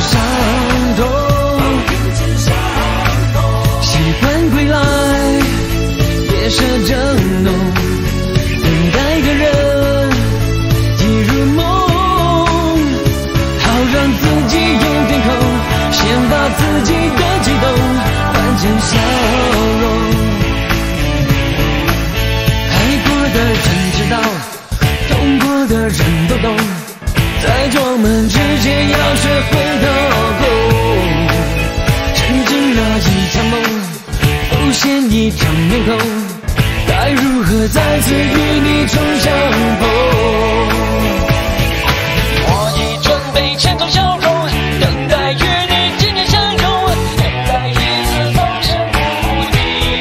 伤痛。习惯归来，夜色正浓，等待的人已入梦，好让自己有点空，先把自己的激动换成笑容。爱过的人知道，痛过的人都懂，在我们之间要学会浮现一场面孔，该如何再次与你重相逢？我已准备千种笑容，等待与你紧紧相拥，等待一次风声不的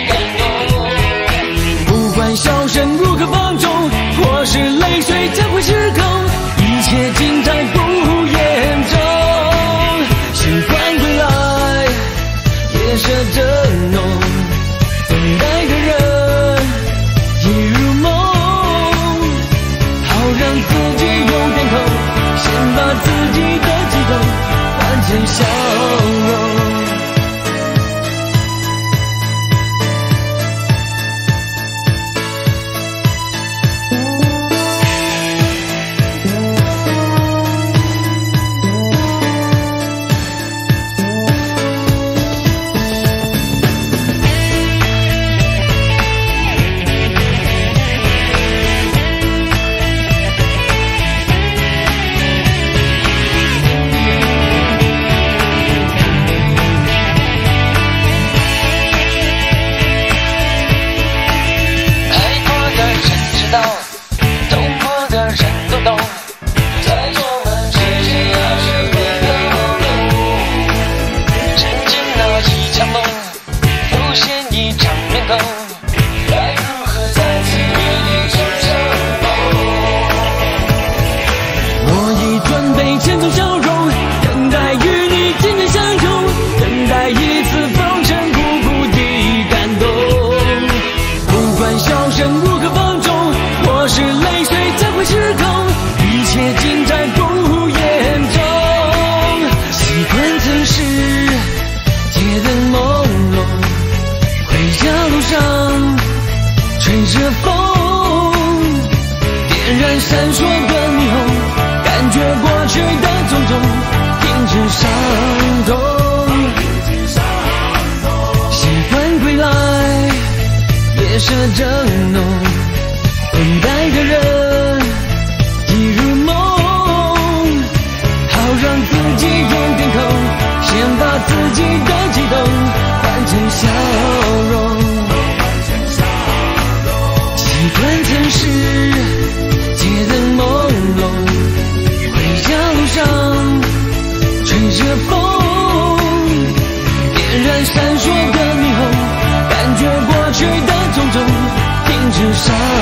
感动。不管笑声如何放纵，或是泪水将会失控，一切尽在不言中。习惯归来，夜色正浓，让自己有点空，先把自己的激动换成笑容。张闪烁的霓虹，感觉过去的种种，停止伤痛。习惯归来。夜色正浓，you saw